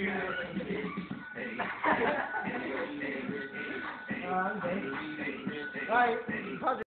All right.